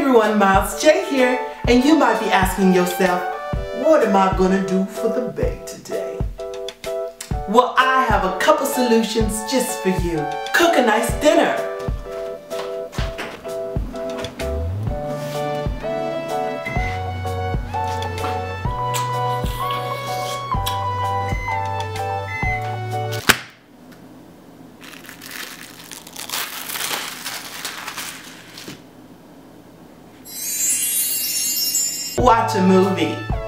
everyone, Miles Jai here, and you might be asking yourself, what am I gonna do for the bae today? Well, I have a couple solutions just for you. Cook a nice dinner. Watch a movie.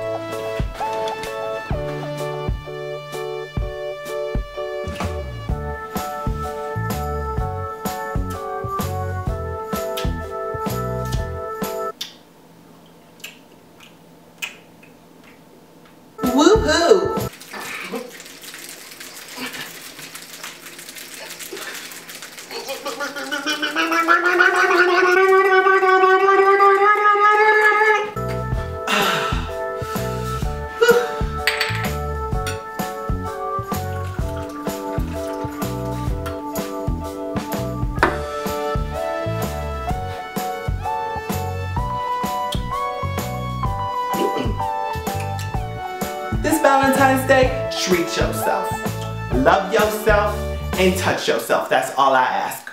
Valentine's Day, treat yourself. Love yourself and touch yourself. That's all I ask.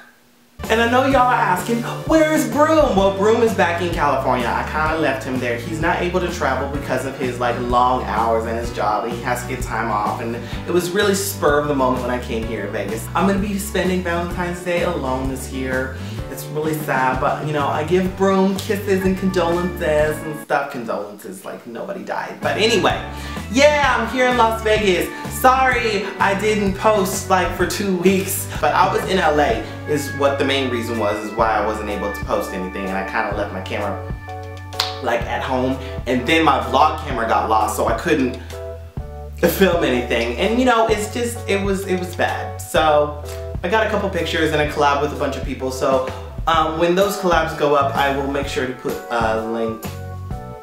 And I know y'all are asking, where is Broom? Well, Broom is back in California. I kind of left him there. He's not able to travel because of his like long hours and his job. He has to get time off and it was really spur of the moment when I came here to Vegas. I'm gonna be spending Valentine's Day alone this year. It's really sad, but you know, I give Broom kisses and condolences and stuff. Condolences, like nobody died. But anyway, yeah, I'm here in Las Vegas. Sorry I didn't post like for two weeks, but I was in LA is what the main reason was, is why I wasn't able to post anything and I kind of left my camera like at home and then my vlog camera got lost so I couldn't film anything and you know it's just it was it was bad. So I got a couple pictures and a collab with a bunch of people so um, when those collabs go up I will make sure to put a link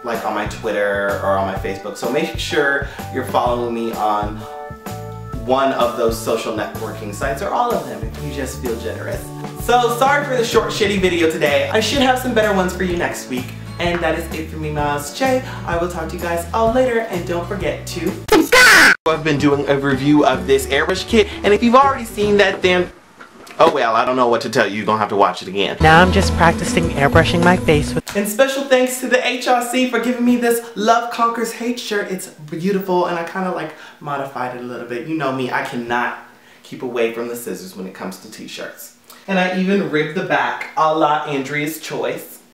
like on my Twitter or on my Facebook so make sure you're following me on one of those social networking sites or all of them if you just feel generous. So sorry for the short shitty video today. I should have some better ones for you next week. And that is it for me, Miles Jai. I will talk to you guys all later and don't forget to subscribe! I've been doing a review of this airbrush kit and if you've already seen that then Oh well, I don't know what to tell you. You're gonna have to watch it again. Now I'm just practicing airbrushing my face with And special thanks to the HRC for giving me this Love Conquers Hate shirt. It's beautiful and I kind of like modified it a little bit. You know me, I cannot keep away from the scissors when it comes to t-shirts. And I even ribbed the back a la Andrea's Choice.